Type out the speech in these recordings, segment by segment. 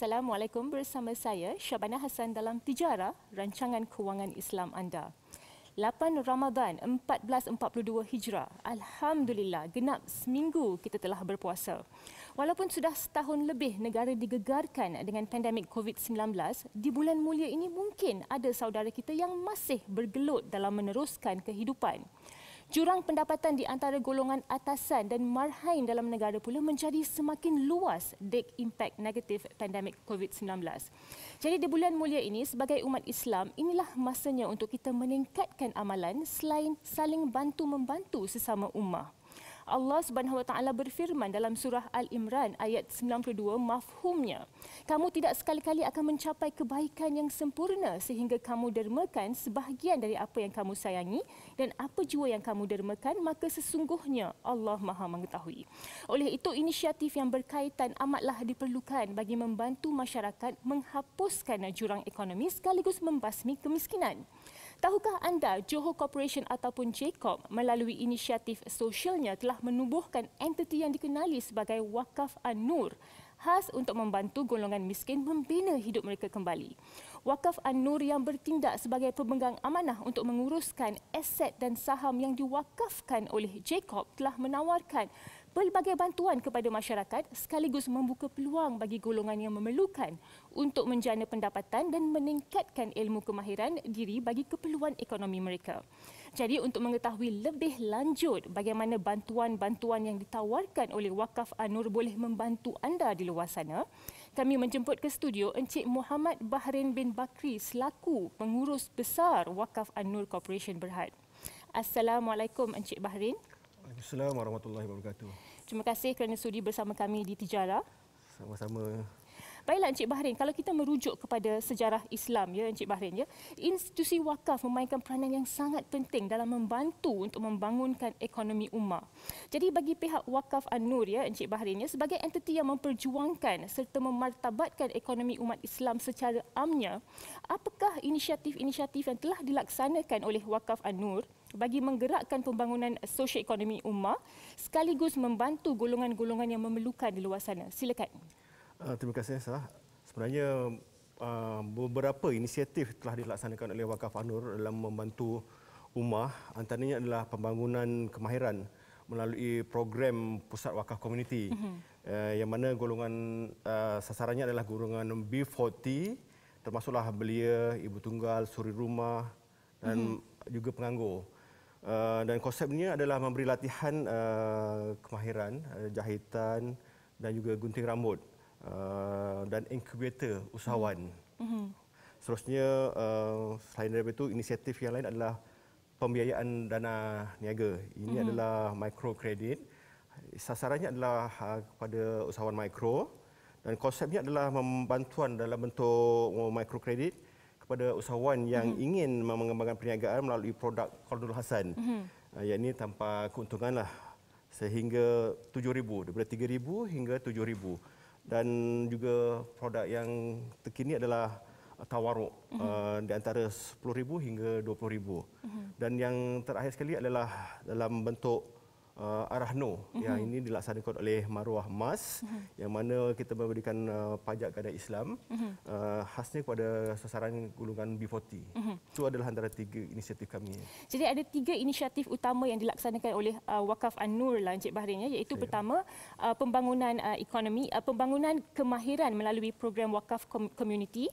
Assalamualaikum bersama saya Syabana Hassan dalam Tijara, rancangan kewangan Islam anda. 8 Ramadan 1442 Hijrah. Alhamdulillah, genap seminggu kita telah berpuasa. Walaupun sudah setahun lebih negara digegarkan dengan pandemik COVID-19, di bulan mulia ini mungkin ada saudara kita yang masih bergelut dalam meneruskan kehidupan. Jurang pendapatan di antara golongan atasan dan marhain dalam negara pula menjadi semakin luas dek impak negatif pandemik COVID-19. Jadi di bulan mulia ini sebagai umat Islam, inilah masanya untuk kita meningkatkan amalan selain saling bantu-membantu sesama ummah. Allah Subhanahu Wa Taala berfirman dalam surah Al-Imran ayat 92 mafhumnya kamu tidak sekali-kali akan mencapai kebaikan yang sempurna sehingga kamu dermakan sebahagian dari apa yang kamu sayangi dan apa jua yang kamu dermakan maka sesungguhnya Allah Maha mengetahui. Oleh itu inisiatif yang berkaitan amatlah diperlukan bagi membantu masyarakat menghapuskan jurang ekonomi sekaligus membasmi kemiskinan. Tahukah anda Johor Corporation ataupun JCOP melalui inisiatif sosialnya telah menubuhkan entiti yang dikenali sebagai Wakaf An-Nur khas untuk membantu golongan miskin membina hidup mereka kembali. Wakaf An-Nur yang bertindak sebagai pemegang amanah untuk menguruskan aset dan saham yang diwakafkan oleh JCOP telah menawarkan pelbagai bantuan kepada masyarakat sekaligus membuka peluang bagi golongan yang memerlukan untuk menjana pendapatan dan meningkatkan ilmu kemahiran diri bagi keperluan ekonomi mereka. Jadi untuk mengetahui lebih lanjut bagaimana bantuan-bantuan yang ditawarkan oleh Wakaf Anur boleh membantu anda di luar sana, kami menjemput ke studio Encik Muhammad Bahrin bin Bakri selaku pengurus besar Wakaf Anur Corporation Berhad. Assalamualaikum Encik Bahrin. Assalamualaikum warahmatullahi wabarakatuh. Terima kasih kerana sudi bersama kami di Tijara. Sama-sama. Baiklah Encik Bahrain, kalau kita merujuk kepada sejarah Islam ya Encik Bahrain ya, institusi wakaf memainkan peranan yang sangat penting dalam membantu untuk membangunkan ekonomi ummah. Jadi bagi pihak Wakaf An-Nur ya Encik Bahrain ya sebagai entiti yang memperjuangkan serta memartabatkan ekonomi umat Islam secara amnya, apakah inisiatif-inisiatif yang telah dilaksanakan oleh Wakaf An-Nur bagi menggerakkan pembangunan sosioekonomi ummah sekaligus membantu golongan-golongan yang memerlukan di luar sana. Silakan. Uh, terima kasih Sah. Sebenarnya uh, beberapa inisiatif telah dilaksanakan oleh Wakaf Anur dalam membantu ummah antaranya adalah pembangunan kemahiran melalui program Pusat Wakaf Komuniti uh-huh. uh, yang mana golongan uh, sasarannya adalah golongan B40 termasuklah belia, ibu tunggal, suri rumah dan uh-huh. juga penganggur. Uh, dan konsepnya adalah memberi latihan uh, kemahiran uh, jahitan dan juga gunting rambut uh, dan inkubator usahawan. Mm-hmm. Seterusnya uh, selain daripada itu inisiatif yang lain adalah pembiayaan dana niaga. Ini mm-hmm. adalah microcredit. Sasarannya adalah uh, kepada usahawan mikro dan konsepnya adalah membantuan dalam bentuk microcredit kepada usahawan yang mm-hmm. ingin mengembangkan perniagaan melalui produk Qardul Hasan. Mm-hmm. Uh, yang ini tanpa keuntungan lah sehingga 7000 daripada 3000 hingga 7000 dan juga produk yang terkini adalah tawaruk mm-hmm. uh, di antara 10000 hingga 20000 mm-hmm. dan yang terakhir sekali adalah dalam bentuk uh, Arahno uh-huh. yang ini dilaksanakan oleh Maruah Mas uh-huh. yang mana kita memberikan uh, pajak kepada Islam uh-huh. uh, khasnya kepada sasaran golongan B40. Uh-huh. Itu adalah antara tiga inisiatif kami. Jadi ada tiga inisiatif utama yang dilaksanakan oleh uh, Wakaf An-Nur lah Encik Bahrain ya iaitu Saya. pertama uh, pembangunan uh, ekonomi uh, pembangunan kemahiran melalui program Wakaf Community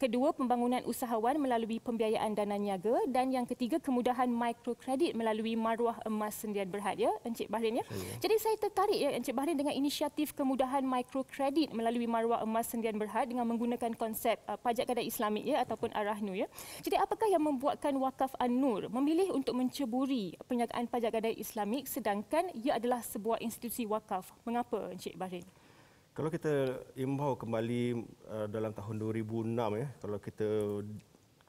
Kedua, pembangunan usahawan melalui pembiayaan dana niaga dan yang ketiga, kemudahan mikrokredit melalui maruah emas sendian berhad ya, Encik Bahrain ya. Jadi saya tertarik ya Encik Bahrain dengan inisiatif kemudahan mikrokredit melalui maruah emas sendian berhad dengan menggunakan konsep uh, pajak kadar Islamik ya ataupun Arahnu ya. Jadi apakah yang membuatkan Wakaf An-Nur memilih untuk menceburi penjagaan pajak kadar Islamik sedangkan ia adalah sebuah institusi wakaf? Mengapa Encik Bahrain? Kalau kita imbau kembali uh, dalam tahun 2006 ya, kalau kita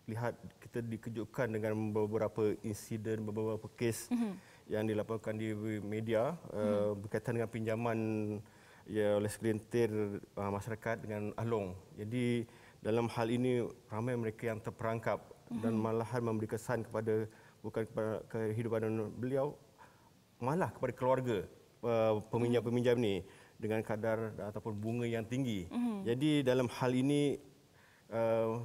lihat kita dikejutkan dengan beberapa insiden, beberapa kes mm-hmm. yang dilaporkan di media uh, mm. berkaitan dengan pinjaman ya oleh segelintir uh, masyarakat dengan Along. Jadi dalam hal ini ramai mereka yang terperangkap mm-hmm. dan malahan memberi kesan kepada bukan kepada kehidupan beliau malah kepada keluarga uh, peminjam-peminjam ni dengan kadar ataupun bunga yang tinggi. Mm-hmm. Jadi dalam hal ini uh,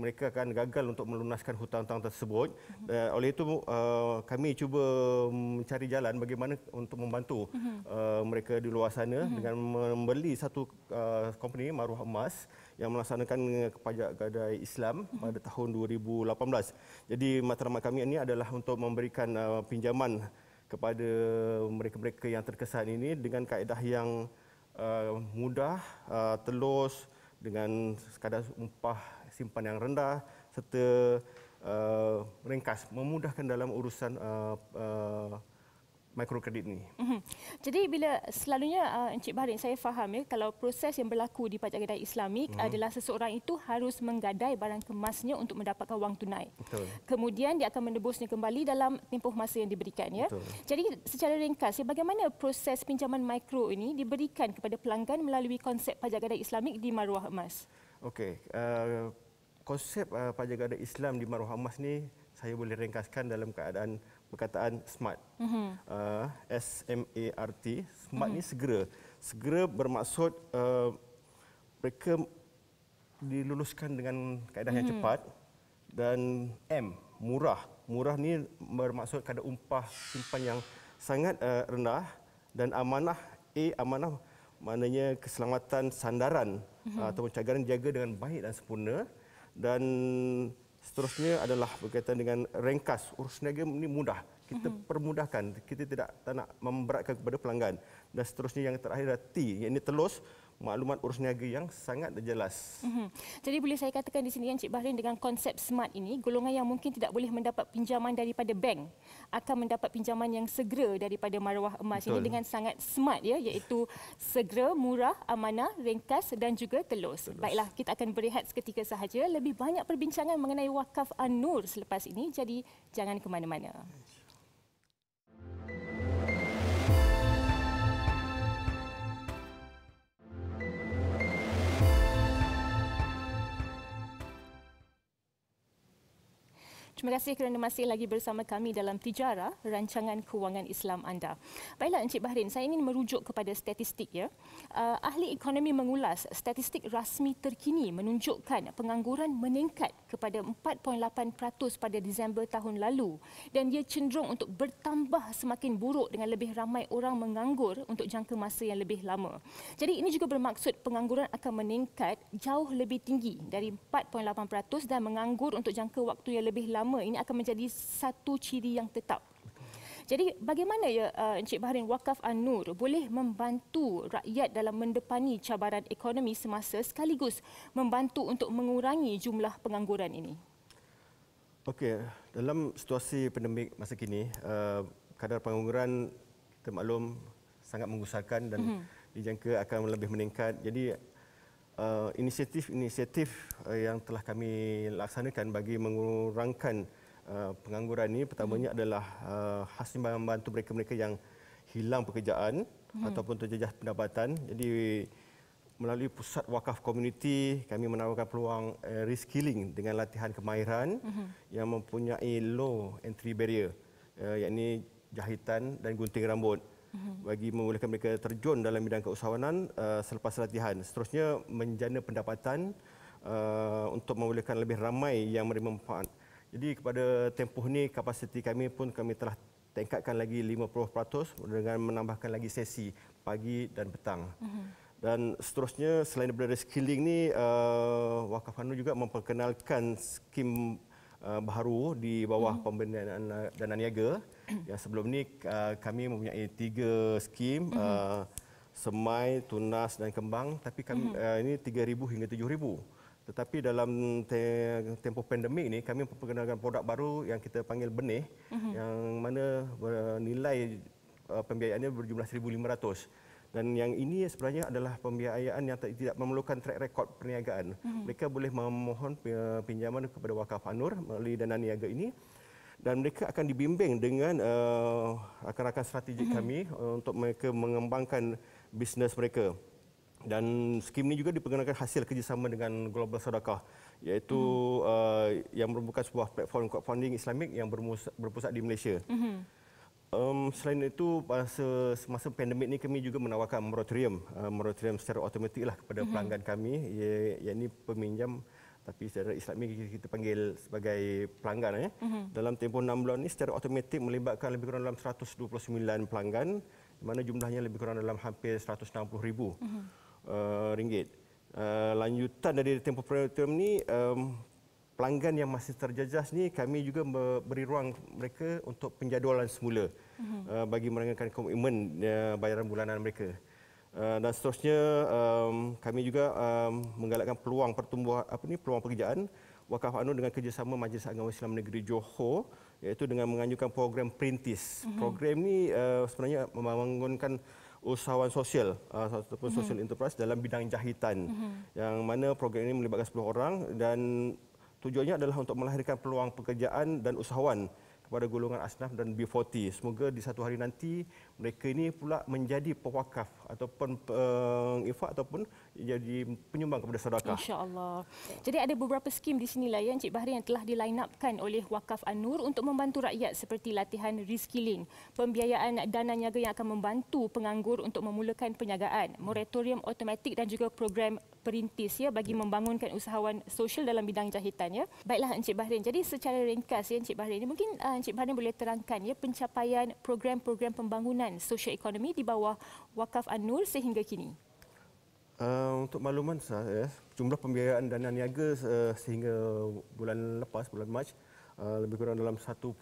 mereka akan gagal untuk melunaskan hutang-hutang tersebut. Mm-hmm. Uh, oleh itu uh, kami cuba mencari jalan bagaimana untuk membantu mm-hmm. uh, mereka di luar sana mm-hmm. dengan membeli satu uh, company Maruah Emas yang melaksanakan pajak gadai Islam mm-hmm. pada tahun 2018. Jadi matlamat kami ini adalah untuk memberikan uh, pinjaman kepada mereka-mereka yang terkesan ini dengan kaedah yang uh, mudah, uh, telus dengan sekadar upah simpan yang rendah serta uh, ringkas memudahkan dalam urusan uh, uh, mikrokredit ini. Mm-hmm. Jadi bila selalunya uh, Encik Bahrin saya faham ya kalau proses yang berlaku di pajak gadai Islamik mm-hmm. adalah seseorang itu harus menggadai barang kemasnya untuk mendapatkan wang tunai. Betul. Kemudian dia akan menebusnya kembali dalam tempoh masa yang diberikan ya. Betul. Jadi secara ringkas ya bagaimana proses pinjaman mikro ini diberikan kepada pelanggan melalui konsep pajak gadai Islamik di maruah emas? Okey, uh, konsep uh, pajak gada Islam di Maruah Emas ni saya boleh ringkaskan dalam keadaan perkataan smart. Mm-hmm. Uh, S M A R T. Smart mm-hmm. ni segera. Segera bermaksud uh, mereka diluluskan dengan keadaan mm-hmm. yang cepat dan M murah. Murah ni bermaksud kadar umpah simpan yang sangat uh, rendah dan amanah A amanah maknanya keselamatan sandaran mm-hmm. ataupun cagaran jaga dengan baik dan sempurna dan seterusnya adalah berkaitan dengan ringkas. Urus niaga ini mudah. Kita mm-hmm. permudahkan. Kita tidak tak nak memberatkan kepada pelanggan. Dan seterusnya yang terakhir adalah T yang ini telus maklumat urus niaga yang sangat jelas. Mm-hmm. Jadi boleh saya katakan di sini Encik Bahrin dengan konsep smart ini, golongan yang mungkin tidak boleh mendapat pinjaman daripada bank akan mendapat pinjaman yang segera daripada maruah emas Betul. ini dengan sangat smart ya iaitu segera, murah, amanah, ringkas dan juga telus. telus. Baiklah, kita akan berehat seketika sahaja. Lebih banyak perbincangan mengenai wakaf An-Nur selepas ini jadi jangan ke mana-mana. Terima kasih kerana masih lagi bersama kami dalam Tijara, rancangan kewangan Islam anda. Baiklah Encik Bahrin, saya ingin merujuk kepada statistik ya. Uh, ahli ekonomi mengulas statistik rasmi terkini menunjukkan pengangguran meningkat kepada 4.8% pada Disember tahun lalu dan dia cenderung untuk bertambah semakin buruk dengan lebih ramai orang menganggur untuk jangka masa yang lebih lama. Jadi ini juga bermaksud pengangguran akan meningkat jauh lebih tinggi dari 4.8% dan menganggur untuk jangka waktu yang lebih lama ini akan menjadi satu ciri yang tetap. Jadi bagaimana ya uh, Encik Bahrin Wakaf An-Nur boleh membantu rakyat dalam mendepani cabaran ekonomi semasa sekaligus membantu untuk mengurangi jumlah pengangguran ini? Okey, dalam situasi pandemik masa kini, uh, kadar pengangguran termaklum sangat menggusarkan dan mm-hmm. dijangka akan lebih meningkat. Jadi inisiatif-inisiatif uh, yang telah kami laksanakan bagi mengurangkan uh, pengangguran ini pertamanya hmm. adalah uh, hasil membantu mereka-mereka yang hilang pekerjaan hmm. ataupun terjejas pendapatan. Jadi melalui pusat wakaf komuniti kami menawarkan peluang uh, reskilling dengan latihan kemahiran hmm. yang mempunyai low entry barrier uh, yakni jahitan dan gunting rambut bagi membolehkan mereka terjun dalam bidang keusahawanan uh, selepas latihan. Seterusnya menjana pendapatan uh, untuk membolehkan lebih ramai yang menerima manfaat. Jadi kepada tempoh ini kapasiti kami pun kami telah tingkatkan lagi 50% dengan menambahkan lagi sesi pagi dan petang. Uh-huh. Dan seterusnya selain daripada skilling ni uh, Wakaf Hanu juga memperkenalkan skim uh, baru di bawah uh-huh. pembinaan dana niaga yang sebelum ni uh, kami mempunyai tiga skim mm-hmm. uh, semai, tunas dan kembang tapi kami mm-hmm. uh, ini 3000 hingga 7000. Tetapi dalam te- tempoh pandemik ni kami memperkenalkan produk baru yang kita panggil benih mm-hmm. yang mana nilai uh, pembiayaannya berjumlah 1500 dan yang ini sebenarnya adalah pembiayaan yang tidak memerlukan track record perniagaan. Mm-hmm. Mereka boleh memohon pinjaman kepada Wakaf Anur melalui dana niaga ini dan mereka akan dibimbing dengan uh, rakan-rakan strategik mm-hmm. kami uh, untuk mereka mengembangkan bisnes mereka. Dan skim ini juga diperkenalkan hasil kerjasama dengan Global Sedekah iaitu mm-hmm. uh, yang merupakan sebuah platform crowdfunding Islamik yang berpusat di Malaysia. Mm-hmm. Um, selain itu, masa semasa pandemik ini kami juga menawarkan moratorium, uh, moratorium secara automatik lah kepada mm-hmm. pelanggan kami, yang ini peminjam tapi secara Islami kita panggil sebagai pelanggan. Ya. Mm-hmm. Dalam tempoh 6 bulan ini secara automatik melibatkan lebih kurang dalam 129 pelanggan, di mana jumlahnya lebih kurang dalam hampir 160 ribu mm-hmm. uh, ringgit. Uh, lanjutan dari tempoh moratorium ini, um, pelanggan yang masih terjejas ni kami juga beri ruang mereka untuk penjadualan semula uh-huh. uh, bagi merangkakan komitmen uh, bayaran bulanan mereka. Uh, dan seterusnya um, kami juga um, menggalakkan peluang pertumbuhan apa ni peluang pekerjaan Wakaf Anu dengan kerjasama Majlis Agama Islam Negeri Johor iaitu dengan menganjurkan program Perintis. Uh-huh. Program ni uh, sebenarnya membangunkan usahawan sosial uh, ataupun uh-huh. social enterprise dalam bidang jahitan uh-huh. yang mana program ini melibatkan 10 orang dan Tujuannya adalah untuk melahirkan peluang pekerjaan dan usahawan kepada golongan asnaf dan B40. Semoga di satu hari nanti mereka ini pula menjadi pewakaf ataupun pengifak uh, ataupun jadi penyumbang kepada sedekah. Insya-Allah. Jadi ada beberapa skim di sini lah ya Encik Bahri yang telah diline upkan oleh Wakaf An-Nur untuk membantu rakyat seperti latihan reskilling, pembiayaan dana niaga yang akan membantu penganggur untuk memulakan perniagaan, moratorium automatik dan juga program perintis ya bagi membangunkan usahawan sosial dalam bidang jahitan ya. Baiklah Encik Bahri. Jadi secara ringkas ya Encik Bahri ini mungkin uh, Encik Bahri boleh terangkan ya pencapaian program-program pembangunan sosio-ekonomi di bawah Wakaf An-Nur sehingga kini. Uh, untuk makluman saya, jumlah pembiayaan dana niaga uh, sehingga bulan lepas, bulan Mac, uh, lebih kurang dalam 1.3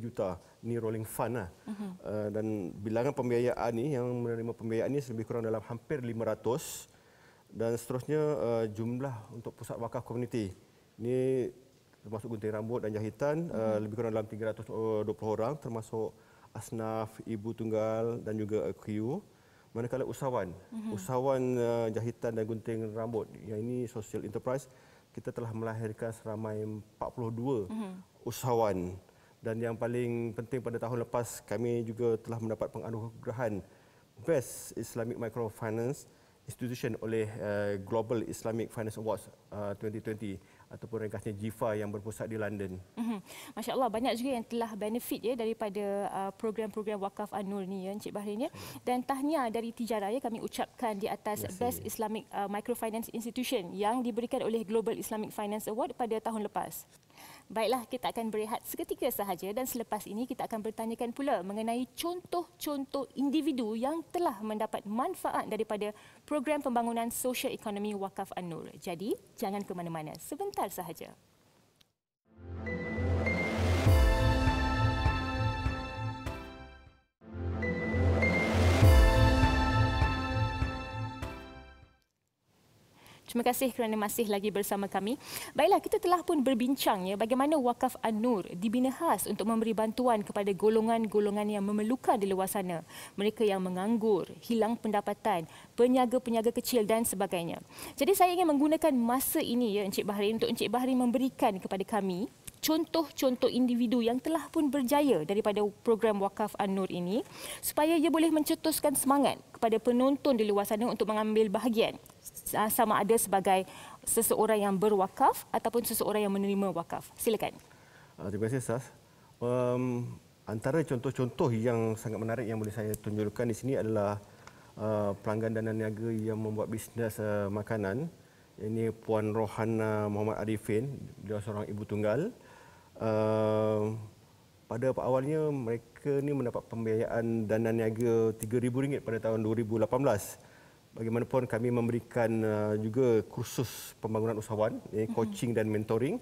juta. Ini rolling fund lah. Uh-huh. Uh, dan bilangan pembiayaan ni yang menerima pembiayaan ni lebih kurang dalam hampir 500 dan seterusnya uh, jumlah untuk pusat wakaf komuniti. Ini termasuk gunting rambut dan jahitan uh-huh. uh, lebih kurang dalam 320 orang termasuk asnaf, ibu tunggal dan juga QU. Manakala usahawan, uh-huh. usahawan uh, jahitan dan gunting rambut yang ini social enterprise kita telah melahirkan seramai 42 uh-huh. Mhm. usahawan dan yang paling penting pada tahun lepas kami juga telah mendapat penganugerahan Best Islamic Microfinance Institution oleh uh, Global Islamic Finance Awards uh, 2020 ataupun ringkasnya GIFA yang berpusat di London. Mm-hmm. Masya Allah banyak juga yang telah benefit ya daripada uh, program-program wakaf An-Nur ni ya Encik Bahrain ya. Dan tahniah dari Tijara ya kami ucapkan di atas Best Islamic uh, Microfinance Institution yang diberikan oleh Global Islamic Finance Award pada tahun lepas. Baiklah, kita akan berehat seketika sahaja dan selepas ini kita akan bertanyakan pula mengenai contoh-contoh individu yang telah mendapat manfaat daripada program pembangunan sosial ekonomi Wakaf An-Nur. Jadi, jangan ke mana-mana. Sebentar sahaja. Terima kasih kerana masih lagi bersama kami. Baiklah, kita telah pun berbincang ya bagaimana Wakaf An-Nur dibina khas untuk memberi bantuan kepada golongan-golongan yang memerlukan di luar sana. Mereka yang menganggur, hilang pendapatan, peniaga-peniaga kecil dan sebagainya. Jadi saya ingin menggunakan masa ini ya Encik Bahri untuk Encik Bahri memberikan kepada kami contoh-contoh individu yang telah pun berjaya daripada program Wakaf An-Nur ini supaya ia boleh mencetuskan semangat kepada penonton di luar sana untuk mengambil bahagian Ah, sama ada sebagai seseorang yang berwakaf ataupun seseorang yang menerima wakaf. Silakan. Uh, terima kasih Sas. Um, antara contoh-contoh yang sangat menarik yang boleh saya tunjukkan di sini adalah uh, pelanggan dana niaga yang membuat bisnes uh, makanan. Ini Puan Rohana Muhammad Arifin, dia seorang ibu tunggal. Uh, pada awalnya mereka ni mendapat pembiayaan dana niaga RM3,000 pada tahun 2018 bagaimanapun kami memberikan uh, juga kursus pembangunan usahawan, mm-hmm. coaching dan mentoring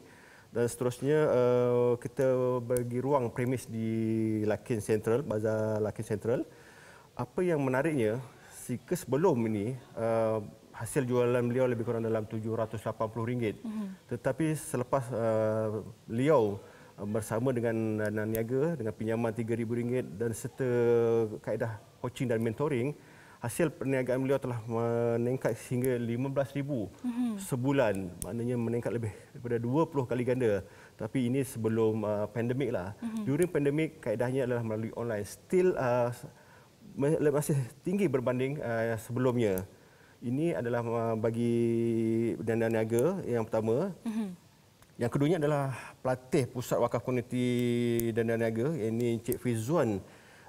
dan seterusnya uh, kita bagi ruang premis di Lakin Central, Bazar Lakin Central. Apa yang menariknya, sika sebelum ini uh, hasil jualan beliau lebih kurang dalam RM780. Mm-hmm. Tetapi selepas uh, beliau uh, bersama dengan Dana Niaga dengan pinjaman RM3,000 dan serta kaedah coaching dan mentoring, hasil perniagaan beliau telah meningkat hingga 15,000 mm-hmm. sebulan. Maknanya meningkat lebih daripada 20 kali ganda. Tapi ini sebelum uh, pandemik lah. Mm-hmm. During pandemik, kaedahnya adalah melalui online. Still uh, masih tinggi berbanding uh, sebelumnya. Ini adalah uh, bagi dana niaga yang pertama. Mm-hmm. Yang keduanya adalah pelatih Pusat Wakaf Komuniti Dana Niaga, ini Encik Fizuan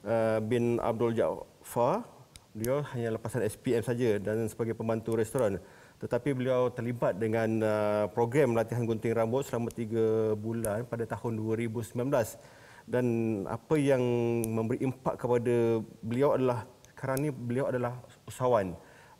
uh, bin Abdul Jaafar. Beliau hanya lepasan SPM saja dan sebagai pembantu restoran. Tetapi beliau terlibat dengan uh, program latihan gunting rambut selama tiga bulan pada tahun 2019. Dan apa yang memberi impak kepada beliau adalah kerana beliau adalah usahawan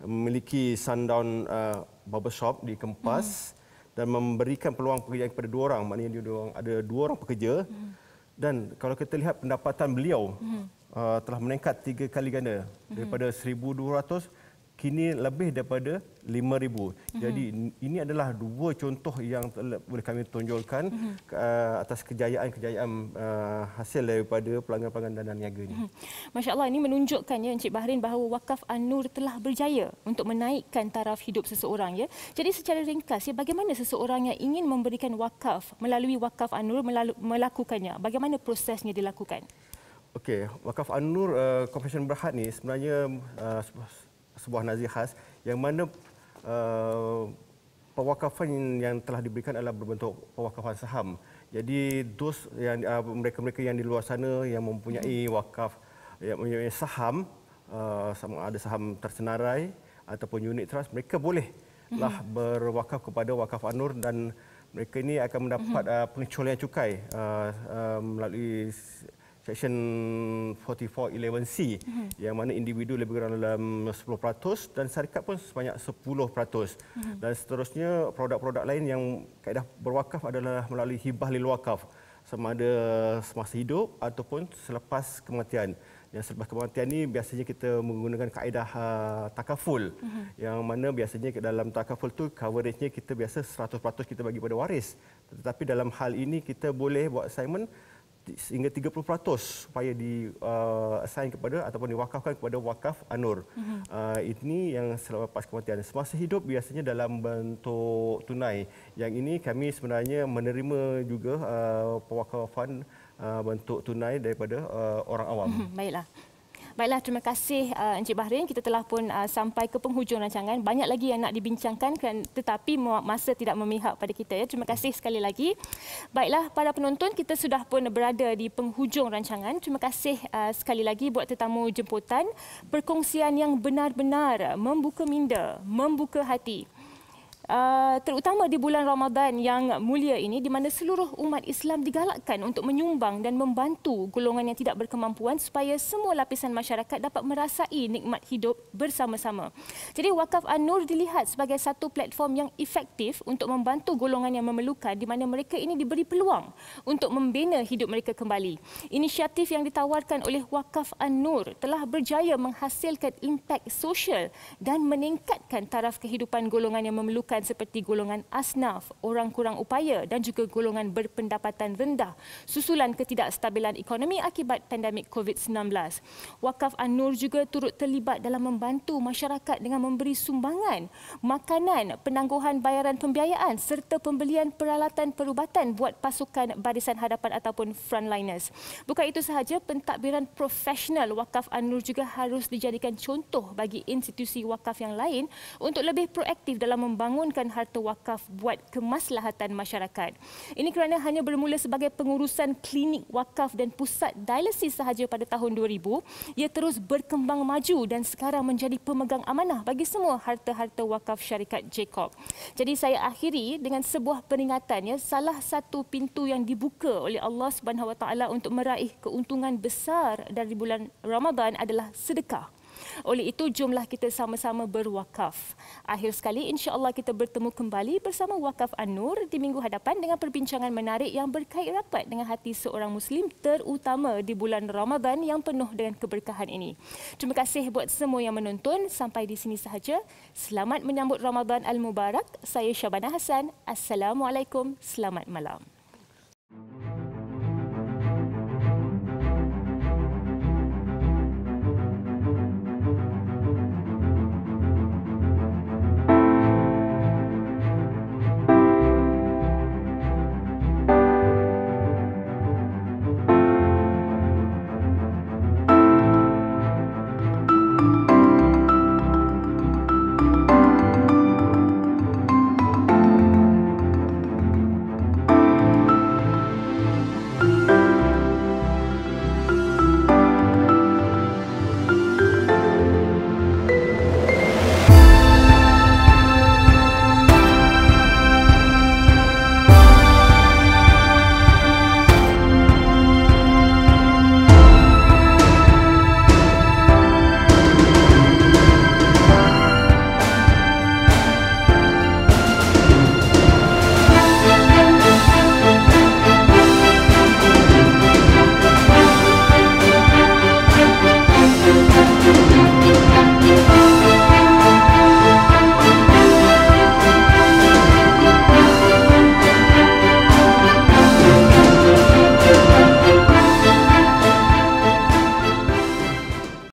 memiliki sundown uh, barbershop di Kempas hmm. dan memberikan peluang pekerjaan kepada dua orang maknanya dia dua ada dua orang pekerja hmm. dan kalau kita lihat pendapatan beliau hmm. uh, telah meningkat tiga kali ganda hmm. daripada 1200 kini lebih daripada 5000. Mm-hmm. Jadi ini adalah dua contoh yang boleh kami tunjukkan mm-hmm. uh, atas kejayaan-kejayaan uh, hasil daripada pelanggan-pelanggan dana niaga ini. Mm-hmm. Masya-Allah ini menunjukkan ya Encik Bahrin bahawa wakaf An-Nur telah berjaya untuk menaikkan taraf hidup seseorang ya. Jadi secara ringkas ya bagaimana seseorang yang ingin memberikan wakaf melalui wakaf An-Nur melakukannya? Bagaimana prosesnya dilakukan? Okey, wakaf An-Nur uh, Corporation Berhad ni sebenarnya uh, sebuah nazir khas yang mana uh, pewakafan yang telah diberikan adalah berbentuk pewakafan saham. Jadi dos yang uh, mereka-mereka yang di luar sana yang mempunyai wakaf yang mempunyai saham uh, sama ada saham tersenarai ataupun unit trust mereka bolehlah mm-hmm. berwakaf kepada wakaf Anur dan mereka ini akan mendapat mm-hmm. uh, pengecualian cukai uh, uh, melalui Section 4411C mm-hmm. yang mana individu lebih kurang dalam 10% dan syarikat pun sebanyak 10%. Mm-hmm. Dan seterusnya produk-produk lain yang kaedah berwakaf adalah melalui hibah lil wakaf sama ada semasa hidup ataupun selepas kematian. Yang selepas kematian ni biasanya kita menggunakan kaedah uh, takaful mm-hmm. yang mana biasanya dalam takaful tu coveragenya kita biasa 100% kita bagi pada waris. Tetapi dalam hal ini kita boleh buat assignment sehingga 30% supaya di uh, assign kepada ataupun diwakafkan kepada wakaf Anur. Uh-huh. Uh, ini yang selepas kematian. Semasa hidup biasanya dalam bentuk tunai. Yang ini kami sebenarnya menerima juga uh, pewakafan uh, bentuk tunai daripada uh, orang awam. Uh-huh. Baiklah. Baiklah, terima kasih uh, Encik Bahrain. Kita telah pun uh, sampai ke penghujung rancangan. Banyak lagi yang nak dibincangkan kan, tetapi masa tidak memihak pada kita. ya. Terima kasih sekali lagi. Baiklah, para penonton, kita sudah pun berada di penghujung rancangan. Terima kasih uh, sekali lagi buat tetamu jemputan. Perkongsian yang benar-benar membuka minda, membuka hati. Uh, terutama di bulan Ramadan yang mulia ini di mana seluruh umat Islam digalakkan untuk menyumbang dan membantu golongan yang tidak berkemampuan supaya semua lapisan masyarakat dapat merasai nikmat hidup bersama-sama. Jadi Wakaf An-Nur dilihat sebagai satu platform yang efektif untuk membantu golongan yang memerlukan di mana mereka ini diberi peluang untuk membina hidup mereka kembali. Inisiatif yang ditawarkan oleh Wakaf An-Nur telah berjaya menghasilkan impak sosial dan meningkatkan taraf kehidupan golongan yang memerlukan disebutkan seperti golongan asnaf, orang kurang upaya dan juga golongan berpendapatan rendah susulan ketidakstabilan ekonomi akibat pandemik COVID-19. Wakaf An-Nur juga turut terlibat dalam membantu masyarakat dengan memberi sumbangan, makanan, penangguhan bayaran pembiayaan serta pembelian peralatan perubatan buat pasukan barisan hadapan ataupun frontliners. Bukan itu sahaja, pentadbiran profesional Wakaf An-Nur juga harus dijadikan contoh bagi institusi wakaf yang lain untuk lebih proaktif dalam membangun membangunkan harta wakaf buat kemaslahatan masyarakat. Ini kerana hanya bermula sebagai pengurusan klinik wakaf dan pusat dialisis sahaja pada tahun 2000, ia terus berkembang maju dan sekarang menjadi pemegang amanah bagi semua harta-harta wakaf syarikat Jacob. Jadi saya akhiri dengan sebuah peringatan ya, salah satu pintu yang dibuka oleh Allah Subhanahu Wa Taala untuk meraih keuntungan besar dari bulan Ramadan adalah sedekah. Oleh itu, jumlah kita sama-sama berwakaf. Akhir sekali, insya-Allah kita bertemu kembali bersama Wakaf An-Nur di minggu hadapan dengan perbincangan menarik yang berkait rapat dengan hati seorang Muslim terutama di bulan Ramadan yang penuh dengan keberkahan ini. Terima kasih buat semua yang menonton. Sampai di sini sahaja. Selamat menyambut Ramadan Al-Mubarak. Saya Syabana Hassan. Assalamualaikum. Selamat malam.